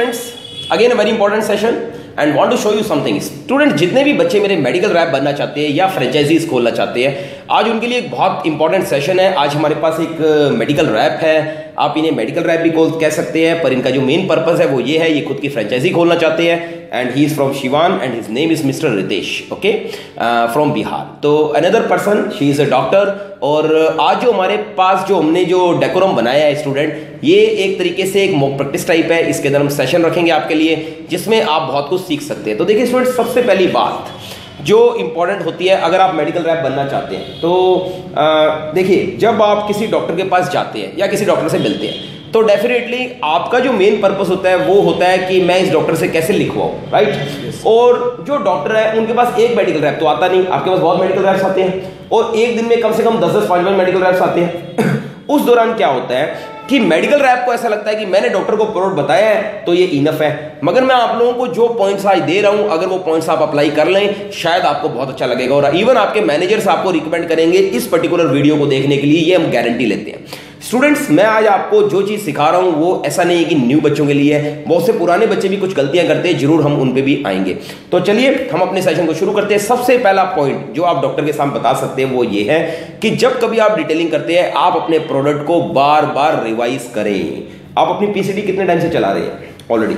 Friends again very important session and want to show you something student जितने भी बच्चे मेरे मेडिकल रैप बनना चाहते हैं या फ्रेंचाइजीज खोलना चाहते हैं आज उनके लिए एक बहुत इंपॉर्टेंट सेशन है। आज हमारे पास एक मेडिकल रैप है। आप इन्हें मेडिकल रैप भी कह सकते हैं, पर इनका जो मेन पर्पज है वो ये है, ये खुद की फ्रेंचाइजी खोलना चाहते हैं। And he is from Siwan and his name is mister Ritesh okay from Bihar तो another person she is a doctor और आज जो हमारे पास जो हमने जो डेकोरम बनाया है स्टूडेंट ये एक तरीके से एक मॉक प्रैक्टिस टाइप है। इसके अंदर हम सेशन रखेंगे आपके लिए, जिसमें आप बहुत कुछ सीख सकते हैं। तो देखिए स्टूडेंट सबसे पहली बात जो इंपॉर्टेंट होती है अगर आप मेडिकल रैप बनना चाहते हैं। तो देखिए जब आप किसी डॉक्टर के पास जाते हैं या किसी डॉक्टर से मिलते हैं तो डेफिनेटली आपका जो मेन पर्पस होता है वो होता है कि मैं इस डॉक्टर से कैसे लिखवाऊँ राइट yes. और जो डॉक्टर है उनके पास एक मेडिकल रैप तो आता नहीं। आपके पास बहुत मेडिकल रैप्स आते हैं। और एक दिन में कम से कम दस दस पाँच पाँच मेडिकल रैप्स आते हैं। उस दौरान क्या होता है कि मेडिकल रैप को ऐसा लगता है कि मैंने डॉक्टर को प्रोडक्ट बताया है तो ये इनफ है। मगर मैं आप लोगों को जो पॉइंट्स आज दे रहा हूँ, अगर वो पॉइंट्स आप अप्लाई कर लें, शायद आपको बहुत अच्छा लगेगा। और इवन आपके मैनेजर्स आपको रिकमेंड करेंगे इस पर्टिकुलर वीडियो को देखने के लिए, ये हम गारंटी लेते हैं। स्टूडेंट्स मैं आज आपको जो चीज़ सिखा रहा हूँ वो ऐसा नहीं है कि न्यू बच्चों के लिए है। बहुत से पुराने बच्चे भी कुछ गलतियाँ करते हैं ज़रूर हम उन पे भी आएँगे। तो चलिए हम अपने सेशन को शुरू करते हैं। सबसे पहला पॉइंट जो आप डॉक्टर के सामने बता सकते हैं वो ये है कि जब कभी आप डिटेलिंग करते हैं आप अपने प्रोडक्ट को बार बार रिवाइज करें। आप अपनी पीसीडी कितने टाइम से चला रहे हैं? ऑलरेडी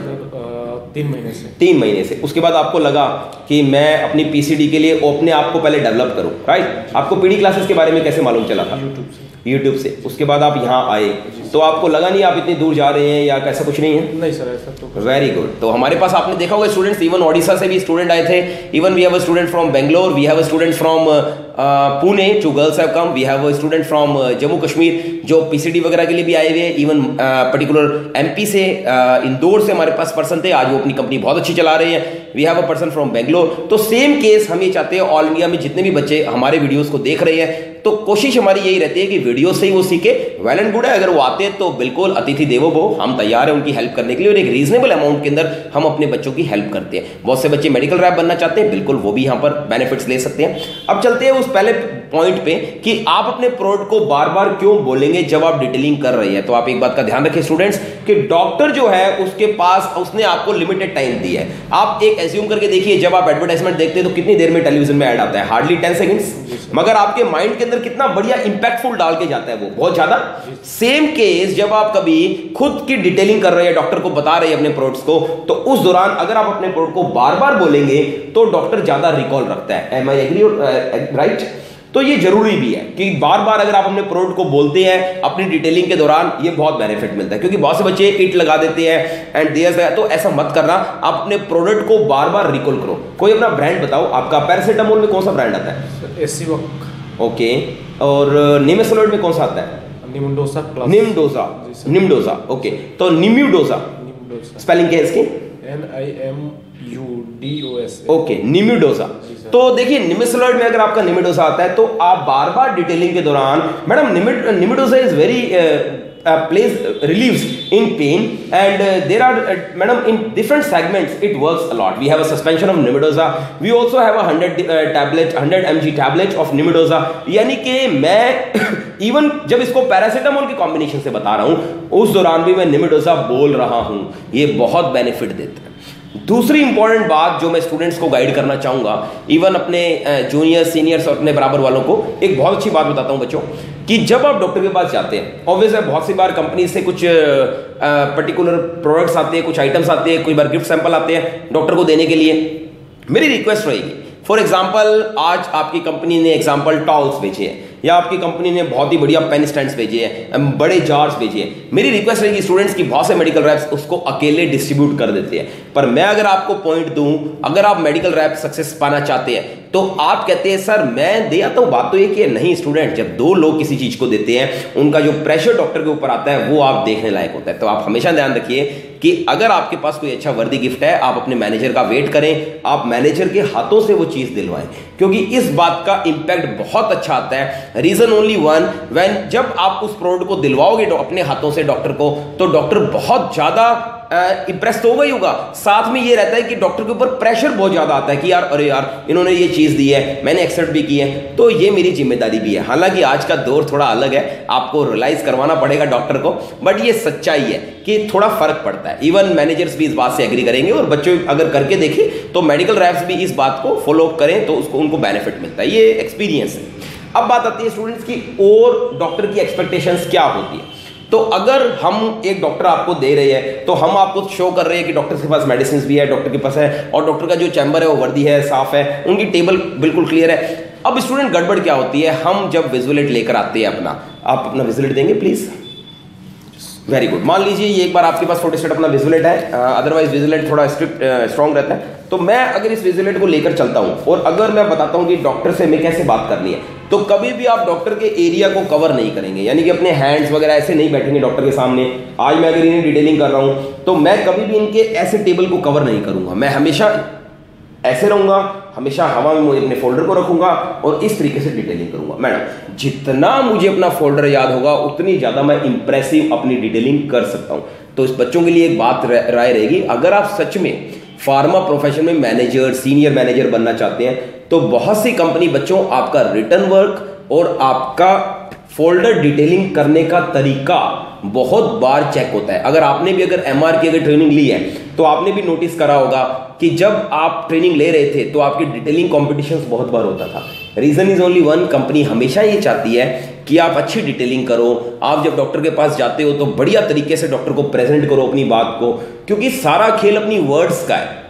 तीन महीने से। तीन महीने से। उसके बाद आपको लगा कि मैं अपनी पीसीडी के लिए अपने आप को पहले डेवलप करूँ राइट आपको पीडी क्लासेस के बारे में कैसे मालूम चला था? यूट्यूब से। यूट्यूब से। उसके बाद आप यहाँ आए। तो आपको लगा नहीं आप इतनी दूर जा रहे हैं या कैसा कुछ नहीं है? नहीं सर ऐसा तो वेरी गुड तो हमारे पास आपने देखा होगा स्टूडेंट्स इवन ओडिशा से भी स्टूडेंट आए थे। Even we have a student from Bangalore we have a student from Pune two girls have come we have student from Jammu Kashmir जो पीसीडी वगैरह के लिए भी आए हुए हैं. इवन पर्टिकुलर एमपी से इंदौर से हमारे पास पर्सन थे. आज वो अपनी कंपनी बहुत अच्छी चला रहे हैं. We have a person from Bangalore तो सेम केस हम ये चाहते हैं ऑल इंडिया में जितने भी बच्चे हमारे वीडियोस को देख रहे हैं तो कोशिश हमारी यही रहती है कि वीडियो से ही वो सीखे. वेल एंड गुड है, अगर वो आते हैं तो बिल्कुल अतिथि देवो भो हम तैयार हैं उनकी हेल्प करने के लिए और एक रीजनेबल अमाउंट के अंदर हम अपने बच्चों की हेल्प करते हैं. बहुत से बच्चे मेडिकल रैप बनना चाहते हैं, बिल्कुल वो भी यहाँ पर बेनिफिट्स ले सकते हैं. अब चलते हैं उस पहले पॉइंट पे कि आप अपने प्रोडक्ट को बार बार क्यों बोलेंगे जब आप डिटेलिंग कर रहे हैं? तो आप एक बात का ध्यान रखें स्टूडेंट्स कि डॉक्टर जो है, उसके पास उसने आपको लिमिटेड टाइम दिया है। आप एक एज्यूम करके देखिए, जब आप एडवर्टाइजमेंट देखते हैं तो कितनी देर में टेलीविज़न में ऐड आता है? हार्डली टेन सेकेंड्स मगर आपके माइंड के अंदर कितना बढ़िया इंपैक्टफुल डाल के जाता है वो, बहुत ज़्यादा। सेम केस जब आप कभी खुद की डिटेलिंग कर रहे हैं डॉक्टर को बता रहे हैं अपने प्रोडक्ट्स को तो उस दौरान अगर आप अपने प्रोडक्ट को बार बार बोलेंगे तो डॉक्टर ज़्यादा रिकॉल रखता है। एम आई एग्री राइट तो ये ज़रूरी भी है कि बार बार अगर आप अपने प्रोडक्ट को बोलते हैं अपनी डिटेलिंग के दौरान ये बहुत बेनिफिट मिलता है क्योंकि बहुत से बच्चे इट लगा देते हैं एंड देयर तो ऐसा मत करना। आप अपने प्रोडक्ट को बार बार रिकॉल करो। कोई अपना ब्रांड बताओ आपका पैरासिटामोल में कौन सा ब्रांड आता है? एसी ओके और निमेसोलोड में कौन सा आता है? निमडोसा निमडोसा निमडोसा ओके तो निम्यूडोसा। निमडोसा स्पेलिंग क्या है इसकी? N I M U D O S okay sir. तो देखिए निमिसलॉइड में अगर आपका निमिडोसा आता है तो आप बार बार डिटेलिंग के दौरान, madam nimidosa is very place relieve in pain and there are madam in different segments it work a lot we have of nimidosa we also have hundred tablet hundred M G tablet of nimidosa यानी कि मैं even जब इसको paracetamol के combination से बता रहा हूँ, उस दौरान भी मैं निमिडोजा बोल रहा हूँ। ये बहुत बेनिफिट देता है। दूसरी इंपॉर्टेंट बात जो मैं स्टूडेंट्स को गाइड करना चाहूँगा इवन अपने जूनियर सीनियर्स और अपने बराबर वालों को, एक बहुत अच्छी बात बताता हूँ बच्चों, कि जब आप डॉक्टर के पास जाते हैं ऑब्वियस है बहुत सी बार कंपनी से कुछ पर्टिकुलर प्रोडक्ट्स आते हैं, कुछ आइटम्स आते हैं कुछ बार गिफ्ट सैंपल आते हैं डॉक्टर को देने के लिए। मेरी रिक्वेस्ट रहेगी फॉर एग्ज़ाम्पल आज आपकी कंपनी ने एग्ज़ाम्पल टॉल्स बेचे हैं, या आपकी कंपनी ने बहुत ही बढ़िया पेन स्टैंड भेजे हैं बड़े जार्स भेजे हैं। मेरी रिक्वेस्ट रहेगी स्टूडेंट्स की, बहुत से मेडिकल रैप्स उसको अकेले डिस्ट्रीब्यूट कर देते हैं। पर मैं अगर आपको पॉइंट दूँ, अगर आप मेडिकल रैप सक्सेस पाना चाहते हैं तो आप कहते हैं, सर, मैं दे आता हूँ बात तो ही है नहीं स्टूडेंट जब दो लोग किसी चीज़ को देते हैं, उनका जो प्रेशर डॉक्टर के ऊपर आता है, वो आप देखने लायक होता है। तो आप हमेशा ध्यान रखिए कि अगर आपके पास कोई अच्छा वर्दी गिफ्ट है, आप अपने मैनेजर का वेट करें, आप मैनेजर के हाथों से वो चीज़ दिलवाएँ। क्योंकि इस बात का इंपैक्ट बहुत अच्छा आता है। रीजन ओनली वन व्हेन जब आप उस प्रोडक्ट को दिलवाओगे अपने हाथों से डॉक्टर को तो डॉक्टर बहुत ज़्यादा इंप्रेस तो होगा ही होगा। साथ में ये रहता है कि डॉक्टर के ऊपर प्रेशर बहुत ज़्यादा आता है कि यार, अरे यार, इन्होंने ये चीज़ दी है, मैंने एक्सेप्ट भी की है। तो ये मेरी ज़िम्मेदारी भी है। हालाँकि आज का दौर थोड़ा अलग है, आपको रियलाइज़ करवाना पड़ेगा डॉक्टर को बट ये सच्चाई है कि थोड़ा फ़र्क पड़ता है। इवन मैनेजर्स भी इस बात से एग्री करेंगे और बच्चों अगर करके देखें तो मेडिकल रैप्स भी इस बात को फॉलो करें तो उसको, उनको बेनिफिट मिलता है। ये एक्सपीरियंस है। अब बात आती है स्टूडेंट्स की और डॉक्टर की एक्सपेक्टेशंस क्या होती है? तो अगर हम एक डॉक्टर आपको दे रहे हैं तो हम आपको शो कर रहे हैं कि डॉक्टर के पास मेडिसिन भी है डॉक्टर के पास है, और डॉक्टर का जो चैम्बर है, वो वर्दी है, साफ़ है, उनकी टेबल बिल्कुल क्लियर है। अब स्टूडेंट गड़बड़ क्या होती है? हम जब विजुलेट लेकर आते हैं अपना, आप अपना विजुलेट देंगे प्लीज़ वेरी गुड मान लीजिए ये एक बार आपके पास फ़ोटो स्टेट अपना विजुलेट है अदरवाइज़ विजुलेट थोड़ा स्ट्रिक्ट स्ट्रॉन्ग रहता है। तो मैं अगर इस विजुलेट को लेकर चलता हूँ, और अगर मैं बताता हूँ कि डॉक्टर से मैं कैसे बात करनी है तो कभी भी आप डॉक्टर के एरिया को कवर नहीं करेंगे। यानी कि अपने हैंड्स वगैरह ऐसे नहीं बैठेंगे डॉक्टर के सामने। आज मैं अगर इन्हें डिटेलिंग कर रहा हूँ तो मैं कभी भी इनके ऐसे टेबल को कवर नहीं करूँगा। मैं हमेशा ऐसे रहूँगा, हमेशा हवा में अपने फोल्डर को रखूँगा और इस तरीके से डिटेलिंग करूँगा। मैडम, जितना मुझे अपना फोल्डर याद होगा, उतनी ज़्यादा मैं इंप्रेसिव अपनी डिटेलिंग कर सकता हूँ। तो इस बच्चों के लिए एक बात राय रहेगी, अगर आप सच में फार्मा प्रोफेशन में मैनेजर सीनियर मैनेजर बनना चाहते हैं तो बहुत सी कंपनी बच्चों, आपका रिटर्न वर्क और आपका फोल्डर डिटेलिंग करने का तरीका बहुत बार चेक होता है। अगर आपने भी अगर एम की अगर ट्रेनिंग ली है तो आपने भी नोटिस करा होगा कि जब आप ट्रेनिंग ले रहे थे तो आपकी डिटेलिंग कॉम्पिटिशन बहुत बार होता था। Reason is only one company हमेशा ये चाहती है कि आप अच्छी डिटेलिंग करो। आप जब डॉक्टर के पास जाते हो तो बढ़िया तरीके से डॉक्टर को प्रेजेंट करो अपनी बात को, क्योंकि सारा खेल अपनी वर्ड्स का है।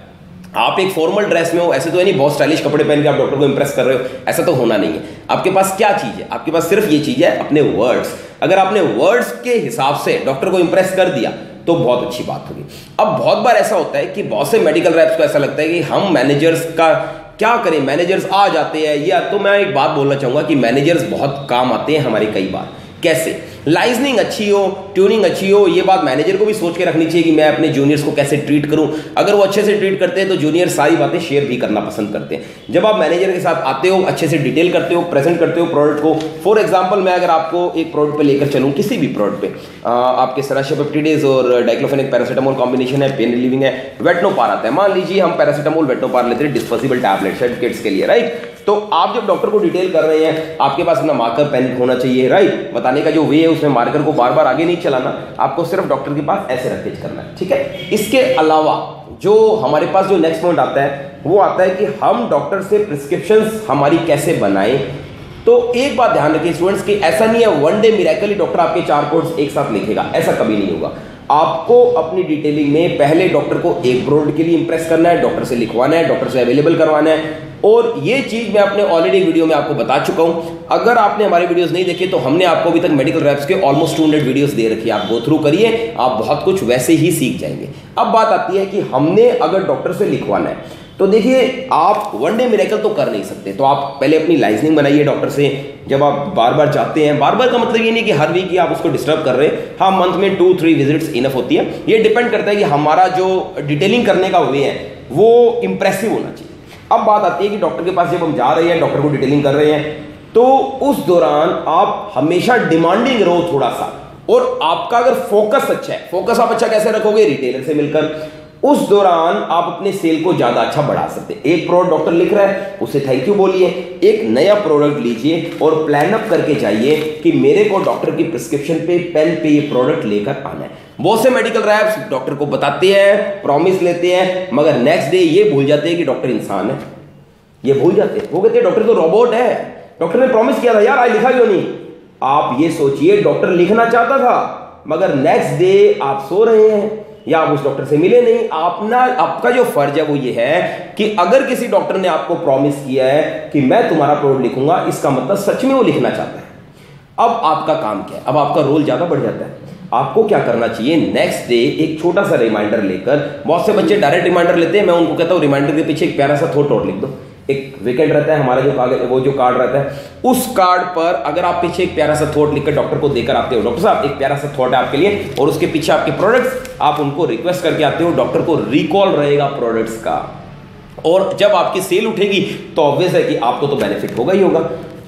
आप एक फॉर्मल ड्रेस में हो, ऐसे तो है नहीं, बहुत स्टाइलिश कपड़े पहन के आप डॉक्टर को इंप्रेस कर रहे हो, ऐसा तो होना नहीं है। आपके पास क्या चीज़ है? आपके पास सिर्फ़ ये चीज़ है, अपने वर्ड्स अगर आपने वर्ड्स के हिसाब से डॉक्टर को इंप्रेस कर दिया तो बहुत अच्छी बात होगी। अब बहुत बार ऐसा होता है कि बहुत से मेडिकल रैप्स को ऐसा लगता है कि हम मैनेजर्स का क्या करें? मैनेजर्स आ जाते हैं। या तो मैं एक बात बोलना चाहूँगा कि मैनेजर्स बहुत काम आते हैं हमारे कई बार। कैसे? लाइजनिंग अच्छी हो ट्यूनिंग अच्छी हो ये बात मैनेजर को भी सोच के रखनी चाहिए कि मैं अपने जूनियर्स को कैसे ट्रीट करूँ। अगर वो अच्छे से ट्रीट करते हैं तो जूनियर सारी बातें शेयर भी करना पसंद करते हैं। जब आप मैनेजर के साथ आते हो अच्छे से डिटेल करते हो प्रेजेंट करते हो प्रोडक्ट को फॉर एग्ज़ाम्पल मैं अगर आपको एक प्रोडक्ट पर लेकर चलूँ किसी भी प्रोडक्ट पे आ, आपके सराशेपेप्टिडेज और डाइक्लोफेनिक पैरासीटामोल कॉम्बिनेशन है पेन रिलीविंग है वेटनोपार आता है। मान लीजिए हम पैरासीटामोल वेटनोपार लेते हैं डिस्पोजेबल टैबलेट किड्स के लिए राइट तो आप जब डॉक्टर को डिटेल कर रहे हैं, आपके पास अपना मार्कर पेन होना चाहिए, राइट? बताने का जो वे है, उसमें मार्कर को बार बार आगे नहीं चलाना। आपको सिर्फ़ डॉक्टर के पास ऐसे रख करना है, ठीक है? इसके अलावा जो हमारे पास जो नेक्स्ट पॉइंट आता है, वो आता है कि हम डॉक्टर से प्रिस्क्रिप्शन हमारी कैसे बनाएँ। तो एक बात ध्यान रखिए स्टूडेंट्स की ऐसा नहीं है वन डे मिराकली डॉक्टर आपके चार कोर्स एक साथ लिखेगा, ऐसा कभी नहीं होगा। आपको अपनी डिटेलिंग में पहले डॉक्टर को एक प्रोडक्ट के लिए इंप्रेस करना है डॉक्टर से लिखवाना है डॉक्टर से अवेलेबल करवाना है। और ये चीज़ मैं अपने ऑलरेडी वीडियो में आपको बता चुका हूँ। अगर आपने हमारे वीडियोस नहीं देखे तो हमने आपको अभी तक मेडिकल रैप्स के ऑलमोस्ट टू हंड्रेड वीडियोस दे रखी है। आप गो थ्रू करिए, आप बहुत कुछ वैसे ही सीख जाएँगे। अब बात आती है कि हमने अगर डॉक्टर से लिखवाना है तो देखिए, आप वन डे मेरेकल तो कर नहीं सकते। तो आप पहले अपनी लाइसनिंग बनाइए डॉक्टर से, जब आप बार बार जाते हैं। बार बार का मतलब ये नहीं कि हर वीक आप उसको डिस्टर्ब कर रहे हैं। हाँ मंथ में टू थ्री विजिट्स इनफ होती है। ये डिपेंड करता है कि हमारा जो डिटेलिंग करने का वे है, वो इंप्रेसिव होना चाहिए। अब बात आती है कि डॉक्टर के पास जब हम जा रहे हैं, डॉक्टर को डिटेलिंग कर रहे हैं तो उस दौरान आप हमेशा डिमांडिंग रहो थोड़ा सा। और आपका अगर फोकस अच्छा है फोकस आप अच्छा कैसे रखोगे? रिटेलर से मिलकर। उस दौरान आप अपने सेल को ज़्यादा अच्छा बढ़ा सकते हैं। एक प्रोडक्ट डॉक्टर लिख रहा है, उसे थैंक यू बोलिए। एक नया प्रोडक्ट लीजिए और प्लान अप करके जाइए कि मेरे को डॉक्टर की प्रिस्क्रिप्शन पे पेन पे ये प्रोडक्ट लेकर आना है। बहुत से मेडिकल रैप्स डॉक्टर को बताते हैं प्रॉमिस लेते हैं, मगर नेक्स्ट डे ये भूल जाते हैं कि डॉक्टर इंसान है। ये भूल जाते हैं। वो कहते हैं डॉक्टर तो रोबोट है। डॉक्टर ने प्रॉमिस किया था, यार, आज लिखा क्यों नहीं? आप ये सोचिए डॉक्टर लिखना चाहता था, मगर नेक्स्ट डे आप सो रहे हैं। या आप उस डॉक्टर से मिले नहीं अपना आपका जो फ़र्ज़ है वो ये है कि अगर किसी डॉक्टर ने आपको प्रॉमिस किया है कि मैं तुम्हारा प्रोडक्ट लिखूँगा, इसका मतलब सच में वो लिखना चाहता है। अब आपका काम क्या है? अब आपका रोल ज़्यादा बढ़ जाता है। आपको क्या करना चाहिए? नेक्स्ट डे एक छोटा सा रिमाइंडर लेकर, बहुत से बच्चे डायरेक्ट रिमाइंडर लेते हैं, मैं उनको कहता हूँ रिमाइंडर के पीछे एक प्यारा सा थोट और लिख दो। एक विकेट रहता है, हमारा जो कागज़ वो जो कार्ड रहता है, उस कार्ड पर अगर आप पीछे एक प्यारा सा थॉट लिखकर डॉक्टर को देकर आते हो डॉक्टर साहब, एक प्यारा सा थॉट है आपके लिए, और उसके पीछे आपके प्रोडक्ट्स आप उनको रिक्वेस्ट करके आते हो डॉक्टर को रिकॉल रहेगा प्रोडक्ट्स का। और जब आपकी सेल उठेगी तो ऑब्वियस है कि आपको तो बेनिफिट होगा ही होगा।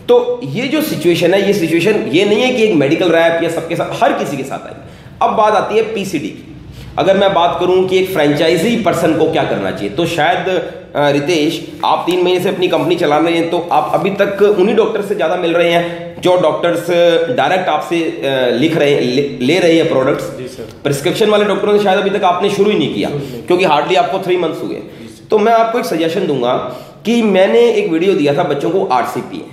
तो ये जो सिचुएशन है, ये सिचुएशन ये नहीं है कि एक मेडिकल रैप या सबके साथ, हर किसी के साथ आएगी। अब बात आती है पीसीडी की। अगर मैं बात करूँ कि एक फ्रेंचाइजी पर्सन को क्या करना चाहिए तो शायद रितेश आप तीन महीने से अपनी कंपनी चला रहे हैं तो आप अभी तक उन्हीं डॉक्टर से ज़्यादा मिल रहे हैं जो डॉक्टर्स डायरेक्ट आपसे लिख रहे हैं ले, ले रहे हैं प्रोडक्ट्स प्रिस्क्रिप्शन वाले डॉक्टरों से शायद अभी तक आपने शुरू ही नहीं किया क्योंकि हार्डली आपको थ्री मंथ्स हुए। तो मैं आपको एक सजेशन दूँगा कि मैंने एक वीडियो दिया था बच्चों को आरसीपी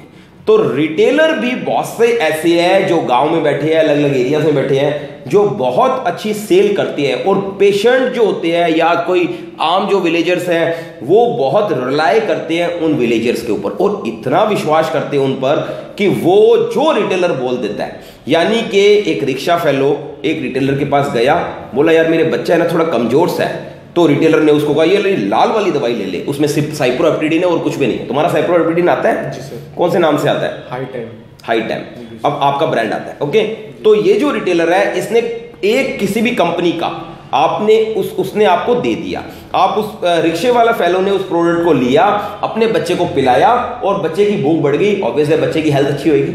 तो रिटेलर भी बहुत से ऐसे हैं जो गाँव में बैठे हैं अलग अलग एरियाज़ में बैठे हैं जो बहुत अच्छी सेल करते हैं और पेशेंट जो होते हैं या कोई आम जो विलेजर्स हैं वो बहुत रिलाय करते हैं उन विलेजर्स के ऊपर और इतना विश्वास करते हैं उन पर कि वो जो रिटेलर बोल देता है। यानी कि एक रिक्शा फेलो एक रिटेलर के पास गया बोला यार मेरे बच्चा है ना थोड़ा कमज़ोर सा है। तो रिटेलर ने उसको कहा ये ले, लाल वाली दवाई ले ले। उसमें सिर्फ़ साइप्रोएप्टिडिन है और कुछ भी नहीं तुम्हारा साइप्रोएप्टिडिन आता है? जी सर। कौन से नाम से आता है? हाई टाइम हाई टाइम अब आपका ब्रांड आता है ओके तो ये जो रिटेलर है, इसने एक किसी भी कंपनी का, आपने उस, उसने आपको दे दिया। आप उस रिक्शे वाला फेलो ने उस प्रोडक्ट को लिया, अपने बच्चे को पिलाया, और बच्चे की भूख बढ़ गई ऑब्वियसली बच्चे की हेल्थ अच्छी होगी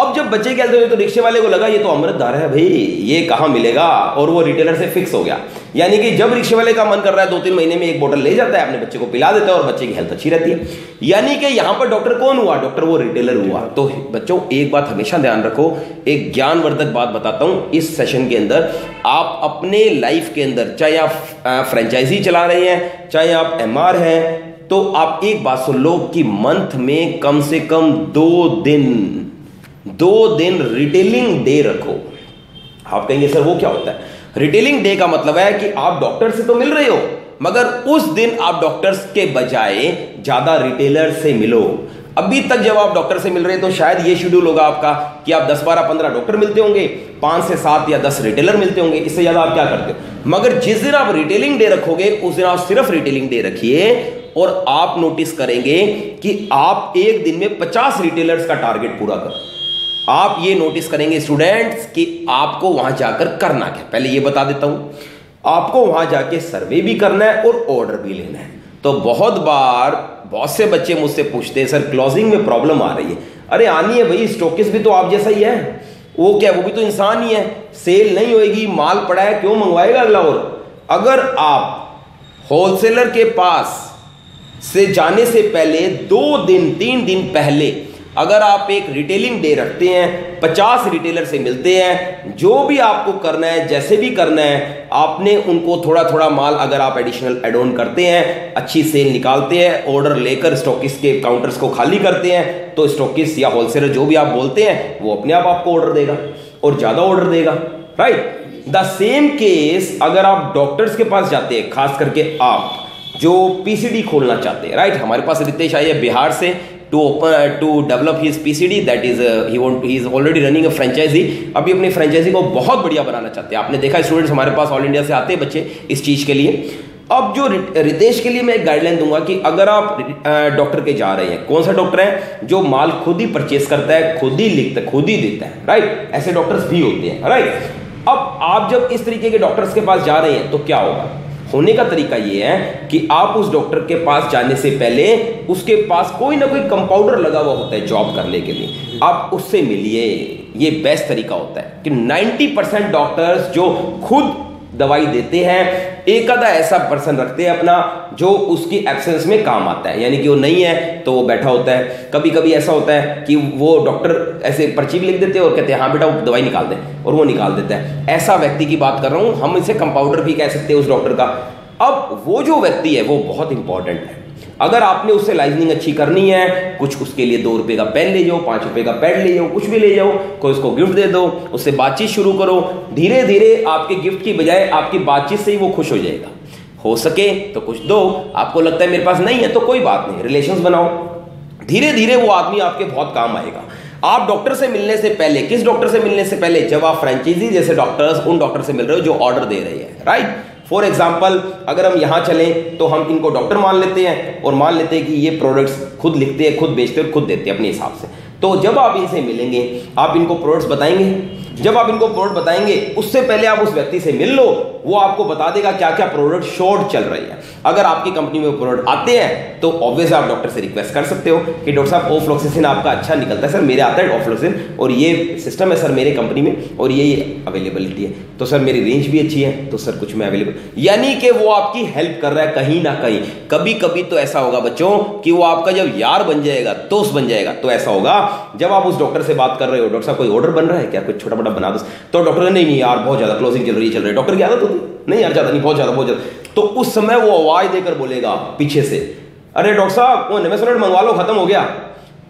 अब जब बच्चे की हेल्थ हुई तो रिक्शे वाले को लगा, ये तो अमृतधार है भाई, ये कहाँ मिलेगा? और वो रिटेलर से फिक्स हो गया। यानी कि जब रिक्शे वाले का मन कर रहा है दो तीन महीने में एक बोतल ले जाता है, अपने बच्चे को पिला देता है और बच्चे की हेल्थ अच्छी रहती है। यानी कि यहाँ पर डॉक्टर कौन हुआ? डॉक्टर वो रिटेलर हुआ। तो बच्चों, एक बात हमेशा ध्यान रखो, एक ज्ञानवर्धक बात बताता हूँ। इस सेशन के अंदर आप अपने लाइफ के अंदर, चाहे आप फ्रेंचाइजी चला रहे हैं, चाहे आप एम हैं तो आप एक बात सुन लो कि मंथ में कम से कम दो दिन दो दिन रिटेलिंग डे रखो। आप कहेंगे, सर, वो क्या होता है? रिटेलिंग डे का मतलब है कि आप डॉक्टर से तो मिल रहे हो, मगर उस दिन आप डॉक्टर्स के बजाय ज़्यादा रिटेलर से मिलो। अभी तक जब आप डॉक्टर से मिल रहे हैं तो शायद ये शेड्यूल होगा आपका कि आप 10 12 15 डॉक्टर मिलते होंगे, पाँच से सात या दस रिटेलर मिलते होंगे। इससे ज़्यादा आप क्या करते हो? मगर जिस दिन आप रिटेलिंग डे रखोगे, उस दिन आप सिर्फ़ रिटेलिंग डे रखिए और आप नोटिस करेंगे कि आप एक दिन में 50 रिटेलर्स का टारगेट पूरा करो। आप ये नोटिस करेंगे स्टूडेंट्स कि आपको वहाँ जाकर करना क्या? पहले ये बता देता हूँ। आपको वहाँ जाके सर्वे भी करना है और ऑर्डर भी लेना है। तो बहुत बार बहुत से बच्चे मुझसे पूछते हैं, सर क्लोजिंग में प्रॉब्लम आ रही है। अरे, आनी है भाई स्टोकिस भी तो आप जैसा ही है। वो क्या, वो भी तो इंसान ही है। सेल नहीं होएगी, माल पड़ा है, क्यों मंगवाएगा अगला और अगर आप होलसेलर के पास से जाने से पहले, दो दिन, तीन दिन पहले अगर आप एक रिटेलिंग डे रखते हैं, पचास रिटेलर से मिलते हैं, जो भी आपको करना है, जैसे भी करना है, आपने उनको थोड़ा थोड़ा माल अगर आप एडिशनल एड ऑन करते हैं, अच्छी सेल निकालते हैं ऑर्डर लेकर स्टॉकिस के काउंटर्स को खाली करते हैं तो स्टॉकिस या होलसेलर जो भी आप बोलते हैं, वो अपने आप आपको ऑर्डर देगा और ज़्यादा ऑर्डर देगा राइट द सेम केस अगर आप डॉक्टर्स के पास जाते हैं, खास करके आप, जो पीसीडी खोलना चाहते हैं राइट हमारे पास रितेश आई है बिहार से to open to develop his PCD that is he want he is already running a franchisee अभी अपनी फ्रेंचाइजी को बहुत बढ़िया बनाना चाहते हैं। आपने देखा स्टूडेंट्स हमारे पास ऑल इंडिया से आते हैं बच्चे इस चीज़ के लिए। अब जो रित- रितेश के लिए मैं एक गाइडलाइन दूँगा कि अगर आप डॉक्टर के जा रहे हैं, कौन सा डॉक्टर है? जो माल खुद ही परचेस करता है, खुद ही लिखता है खुद ही देता है राइट ऐसे डॉक्टर्स भी होते हैं राइट अब आप जब इस तरीके के डॉक्टर्स के पास जा रहे हैं तो क्या होगा? होने का तरीका ये है कि आप उस डॉक्टर के पास जाने से पहले उसके पास कोई ना कोई कंपाउंडर लगा हुआ होता है जॉब करने के लिए। आप उससे मिलिए, ये बेस्ट तरीका होता है कि 90 परसेंट डॉक्टर्स जो खुद दवाई देते हैं एक आधा ऐसा पर्सन रखते हैं अपना, जो उसकी एब्सेंस में काम आता है। यानी कि वो नहीं है तो वो बैठा होता है। कभी कभी ऐसा होता है कि वो डॉक्टर ऐसे पर्ची भी लिख देते हैं और कहते हैं हाँ बेटा, वो दवाई निकाल दे। और वो निकाल देता है। ऐसा व्यक्ति की बात कर रहा हूँ, हम इसे कंपाउंडर भी कह सकते हैं उस डॉक्टर का। अब वो जो व्यक्ति है, वो बहुत इंपॉर्टेंट है। अगर आपने उससे लाइजनिंग अच्छी करनी है, कुछ उसके लिए दो रुपए का पेन ले जाओ, पाँच रुपए का पैड ले जाओ, कुछ भी ले जाओ, कोई उसको गिफ्ट दे दो, उससे बातचीत शुरू करो धीरे धीरे आपके गिफ्ट की बजाय आपकी बातचीत से ही वो खुश हो जाएगा। हो सके तो कुछ दो, आपको लगता है मेरे पास नहीं है तो कोई बात नहीं रिलेशन बनाओ। धीरे धीरे वो आदमी आपके बहुत काम आएगा। आप डॉक्टर से मिलने से पहले, किस डॉक्टर से मिलने से पहले, जब आप फ्रेंचाइजी जैसे डॉक्टर्स उन डॉक्टर से मिल रहे हो जो ऑर्डर दे रहे हैं राइट फॉर एग्ज़ाम्पल अगर हम यहाँ चलें तो हम इनको डॉक्टर मान लेते हैं और मान लेते हैं कि ये प्रोडक्ट्स खुद लिखते हैं, खुद बेचते हैं और खुद देते हैं अपने हिसाब से। तो जब आप इनसे मिलेंगे, आप इनको प्रोडक्ट्स बताएँगे? जब आप इनको प्रोडक्ट बताएँगे, उससे पहले आप उस व्यक्ति से मिल लो, वो आपको बता देगा क्या क्या प्रोडक्ट शॉर्ट चल रही है। अगर आपकी कंपनी में प्रोडक्ट आते हैं तो ऑब्वियस आप डॉक्टर से रिक्वेस्ट कर सकते हो कि डॉक्टर साहब ओफ्लोक्सिसिन आपका अच्छा निकलता है, सर, मेरे आता है ओफ्लोक्सिन और ये सिस्टम है सर मेरे कंपनी में, और ये अवेलेबिलिटी है। तो सर, मेरी रेंज भी अच्छी है तो सर, कुछ में अवेलेबल यानी कि वो आपकी हेल्प कर रहा है कहीं ना कहीं। कभी कभी तो ऐसा होगा बच्चों कि वो आपका जब यार बन जाएगा, दोस्त बन जाएगा तो ऐसा होगा, जब आप उस डॉक्टर से बात कर रहे हो डॉक्टर साहब, कोई ऑर्डर बन रहा है क्या? कुछ छोटा बना दो तो डॉक्टर ने, नहीं नहीं यार, बहुत ज़्यादा क्लोजिंग चल रही है, चल रही डॉक्टर की आदत होती नहीं, यार, ज़्यादा नहीं, बहुत ज़्यादा बहुत ज़्यादा। तो उस समय वो आवाज़ देकर बोलेगा पीछे से, अरे, डॉक्टर साहब, वो नेमेसोनेट मंगवा लो, खत्म हो गया।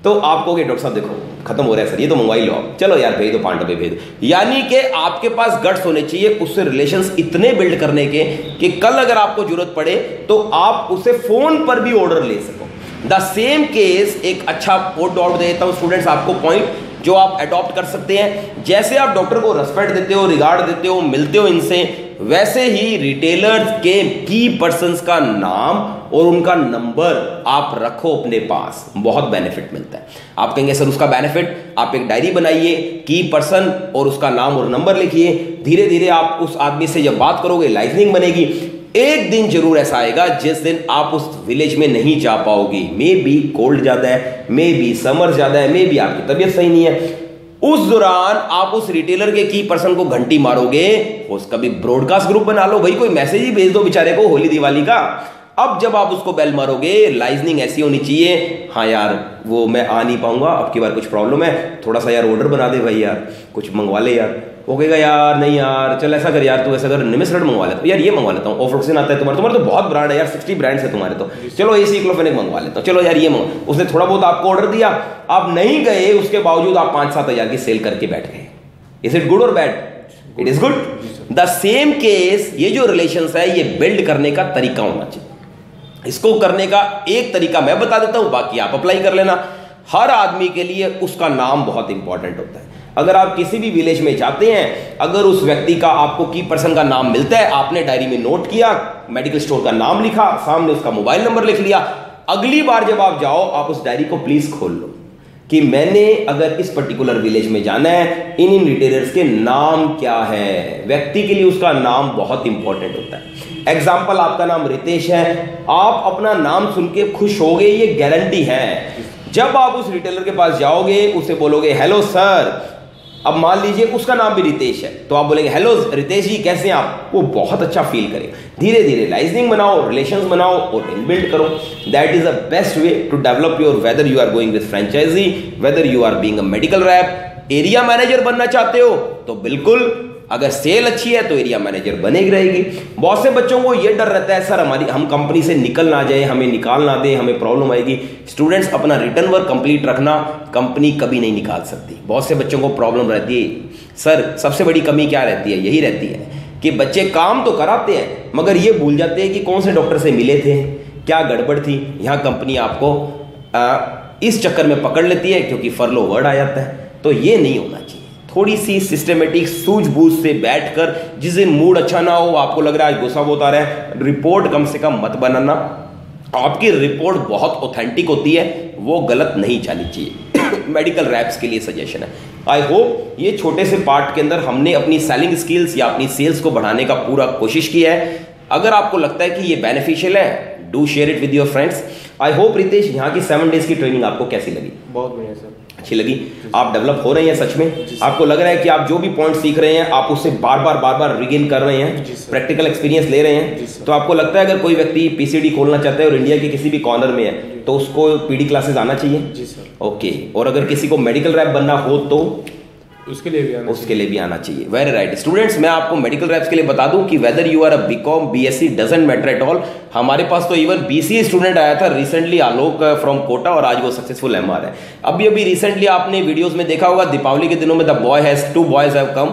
तो आप कहोगे डॉक्टर साहब, देखो, खत्म हो रहा है सर, ये तो मंगवा ही लो चलो यार, भेज दो डब्बे भेज दो। यानी कि आपके पास गट्स होने चाहिए, उससे रिलेशंस इतने बिल्ड करने के, कि कल अगर आपको ज़रूरत पड़े तो आप उसे फ़ोन पर भी ऑर्डर ले सको। द सेम केस एक अच्छा कोड डॉट देता हूँ स्टूडेंट्स आपको पॉइंट जो आप अडॉप्ट कर सकते हैं। जैसे आप डॉक्टर को रेस्पेक्ट देते हो रिगार्ड देते हो, मिलते हो इनसे, वैसे ही रिटेलर्स के की पर्सन का नाम और उनका नंबर आप रखो अपने पास। बहुत बेनिफिट मिलता है। आप कहेंगे, सर, उसका बेनिफिट आप एक डायरी बनाइए की पर्सन और उसका नाम और नंबर लिखिए। धीरे धीरे आप उस आदमी से जब बात करोगे लाइफनिंग बनेगी। एक दिन ज़रूर ऐसा आएगा जिस दिन आप उस विलेज में नहीं जा पाओगी। मे बी कोल्ड ज़्यादा है मे बी समर ज़्यादा है मे बी आपकी तबीयत सही नहीं है। उस दौरान आप उस रिटेलर के की पर्सन को घंटी मारोगे उसका भी ब्रॉडकास्ट ग्रुप बना लो। भाई, कोई मैसेज ही भेज दो बेचारे को होली दिवाली का। अब जब आप उसको बेल मारोगे लाइजनिंग ऐसी होनी चाहिए। हाँ यार, वो मैं आ नहीं पाऊँगा, अब की बार कुछ प्रॉब्लम है। थोड़ा सा यार ऑर्डर बना दे भाई यार, कुछ मंगवा ले यार। वो कहेगा, यार, नहीं यार, चल ऐसा कर यार, तू ऐसा कर निमिस रेड मंगवा लेता यार, ये मंगवा लेता हूँ ऑफरोक्सिन आता है तुम्हारे तुम्हारे तो बहुत ब्रांड है यार सिक्सटी ब्रांड्स है तुम्हारे तो। चलो ए सी क्लोफेनिक मंगवा लेता हूँ। चलो यार, ये मंगवा उसने थोड़ा बहुत आपको ऑर्डर दिया, आप नहीं गए, उसके बावजूद आप पाँच सात हज़ार की सेल करके बैठ गए। इज़ इट गुड और bad it is good the same case ये जो रिलेशन है, ये बिल्ड करने का तरीका होना चाहिए। इसको करने का एक तरीका मैं बता देता हूँ, बाकी आप अप्लाई कर लेना। हर आदमी के लिए उसका नाम बहुत इंपॉर्टेंट होता है। अगर आप किसी भी विलेज में जाते हैं, अगर उस व्यक्ति का आपको की पर्सन का नाम मिलता है, आपने डायरी में नोट किया मेडिकल स्टोर का नाम लिखा, सामने उसका मोबाइल नंबर लिख लिया, अगली बार जब आप जाओ, आप उस डायरी को प्लीज़ खोल लो कि मैंने अगर इस पर्टिकुलर विलेज में जाना है, इन इन रिटेलर्स के नाम क्या है? व्यक्ति के लिए उसका नाम बहुत इंपॉर्टेंट होता है। एग्ज़ाम्पल आपका नाम रितेश है, आप अपना नाम सुन के खुश हो गए ये गारंटी है। जब आप उस रिटेलर के पास जाओगे, उसे बोलोगे हेलो सर अब मान लीजिए उसका नाम भी रितेश है तो आप बोलेंगे, हेलो, रितेश जी, कैसे हैं आप? वो बहुत अच्छा फील करेगा। धीरे धीरे लाइजनिंग बनाओ रिलेशन बनाओ और इनबिल्ड करो। That is the best way to develop your whether you are going with franchisee whether you are being medical rep area manager बनना चाहते हो तो बिल्कुल अगर सेल अच्छी है तो एरिया मैनेजर बनेगी रहेगी। बहुत से बच्चों को ये डर रहता है सर हमारी हम कंपनी से निकल ना जाए हमें निकाल ना दे हमें प्रॉब्लम आएगी। स्टूडेंट्स अपना रिटर्न वर्क कंप्लीट रखना कंपनी कभी नहीं निकाल सकती। बहुत से बच्चों को प्रॉब्लम रहती है। सर सबसे बड़ी कमी क्या रहती है? यही रहती है कि बच्चे काम तो कराते हैं मगर ये भूल जाते हैं कि कौन से डॉक्टर से मिले थे क्या गड़बड़ थी। यहाँ कंपनी आपको आ, इस चक्कर में पकड़ लेती है क्योंकि फरलो वर्ड आ जाता है। तो ये नहीं होना चाहिए। थोड़ी सी सिस्टमेटिक सूझबूझ से बैठकर जिस दिन मूड अच्छा ना हो, आपको लग रहा है आज गुस्सा बहुत आ रहा है रिपोर्ट कम से कम मत बनाना। आपकी रिपोर्ट बहुत ऑथेंटिक होती है, वो गलत नहीं जानी चाहिए। मेडिकल रैप्स के लिए सजेशन है। आई होप ये छोटे से पार्ट के अंदर हमने अपनी सेलिंग स्किल्स या अपनी सेल्स को बढ़ाने का पूरा कोशिश किया है। अगर आपको लगता है कि ये बेनिफिशियल है do share it with your friends I hope Ritesh यहाँ की सेवन डेज़ की ट्रेनिंग आपको कैसी लगी? बहुत बढ़िया सर अच्छी लगी? आप डेवलप हो रहे हैं सच में? आपको लग रहा है कि आप जो भी पॉइंट सीख रहे हैं आप उससे बार बार बार बार रिगेन कर रहे हैं? प्रैक्टिकल एक्सपीरियंस ले रहे हैं? तो आपको लगता है अगर कोई व्यक्ति पीसीडी खोलना चाहता है और इंडिया के किसी भी कॉर्नर में है तो उसको पीडी क्लासेस आना चाहिए? जी सर ओके और अगर किसी को मेडिकल रैप बनना हो तो? उसके लिए भी आना उसके लिए भी आना चाहिए। वेरी राइट स्टूडेंट्स मैं आपको मेडिकल रैप्स के लिए बता दूँ कि whether you are a BCom BSc doesn't matter at all हमारे पास तो इवन बीसीए स्टूडेंट आया था रिसेंटली आलोक फ्रॉम कोटा और आज वो सक्सेसफुल एम है। अभी अभी रिसेंटली आपने वीडियोस में देखा होगा, दीपावली के दिनों में the boy has two boys have come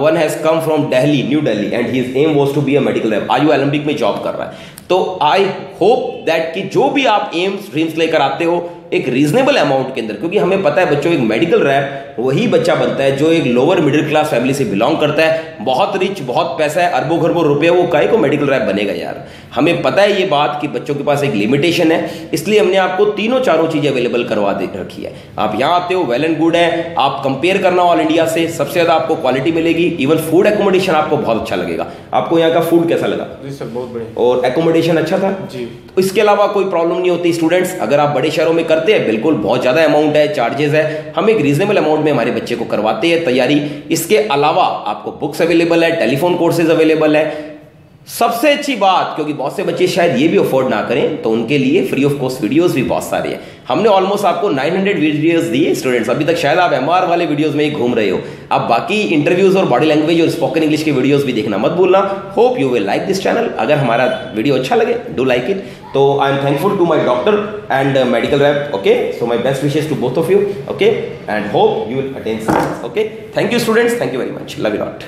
one has come from Delhi New Delhi and his aim was to be a medical rep आज वो ओलंपिक में जॉब कर रहा है? तो आई होप दैट कि जो भी आप एम्स ड्रीम्स लेकर आते हो एक रीजनेबल अमाउंट के अंदर क्योंकि हमें पता है बच्चों एक मेडिकल रैप वही बच्चा बनता है जो एक लोअर मिडिल क्लास फैमिली से बिलोंग करता है। बहुत रिच बहुत पैसा है अरबों खरबों रुपये वो काय को मेडिकल रैप बनेगा यार? हमें पता है ये बात कि बच्चों के पास एक लिमिटेशन है इसलिए हमने आपको तीनों चारों चीज़ें अवेलेबल करवा दे रखी है। आप यहाँ आते हो वेल एंड गुड है आप कंपेयर करना ऑल इंडिया से सबसे ज़्यादा आपको क्वालिटी मिलेगी इवन फ़ूड एकोमोडेशन आपको बहुत अच्छा लगेगा। आपको यहाँ का फ़ूड कैसा लगा? जी सर बहुत बढ़िया। और एकोमोडेशन अच्छा था? जी। इसके अलावा कोई प्रॉब्लम नहीं होती। स्टूडेंट्स अगर आप बड़े शहरों में करते हैं, बिल्कुल बहुत ज़्यादा अमाउंट है चार्जेस है। हम एक रीजनेबल अमाउंट में हमारे बच्चे को करवाते हैं तैयारी। इसके अलावा आपको बुक्स अवेलेबल है टेलीफोन कोर्सेज अवेलेबल है। सबसे अच्छी बात, क्योंकि बहुत से बच्चे शायद ये भी अफोर्ड ना करें तो उनके लिए फ्री ऑफ़ कॉस्ट वीडियोस भी बहुत सारे हैं। हमने ऑलमोस्ट आपको 900 वीडियोस दिए स्टूडेंट्स अभी तक शायद आप एमआर वाले वीडियोस में ही घूम रहे हो। अब बाकी इंटरव्यूज़ और बॉडी लैंग्वेज और स्पोकन इंग्लिश के वीडियोस भी देखना मत भूलना। Hope you will like this channel अगर हमारा वीडियो अच्छा लगे do like it So I am thankful to my doctor and uh, medical rep. Okay. So my best wishes to both of you. Okay. And hope you will attain success. Okay. Thank you, students. Thank you very much. Love you lot.